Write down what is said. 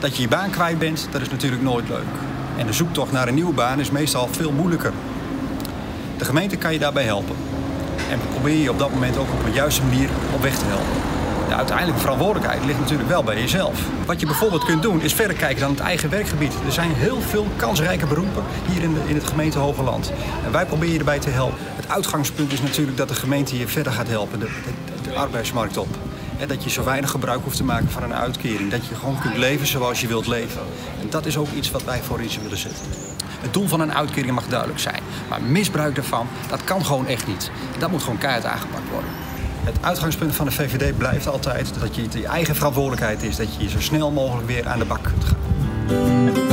Dat je je baan kwijt bent, dat is natuurlijk nooit leuk. En de zoektocht naar een nieuwe baan is meestal veel moeilijker. De gemeente kan je daarbij helpen. En probeer je op dat moment ook op de juiste manier op weg te helpen. De uiteindelijke verantwoordelijkheid ligt natuurlijk wel bij jezelf. Wat je bijvoorbeeld kunt doen is verder kijken dan het eigen werkgebied. Er zijn heel veel kansrijke beroepen hier in, in het gemeente Hogeland. En wij proberen je erbij te helpen. Het uitgangspunt is natuurlijk dat de gemeente je verder gaat helpen, de, de arbeidsmarkt op. Dat je zo weinig gebruik hoeft te maken van een uitkering. Dat je gewoon kunt leven zoals je wilt leven. En dat is ook iets wat wij voor iets willen zetten. Het doel van een uitkering mag duidelijk zijn. Maar misbruik daarvan, dat kan gewoon echt niet. Dat moet gewoon keihard aangepakt worden. Het uitgangspunt van de VVD blijft altijd dat je je eigen verantwoordelijkheid is. Dat je je zo snel mogelijk weer aan de bak kunt gaan.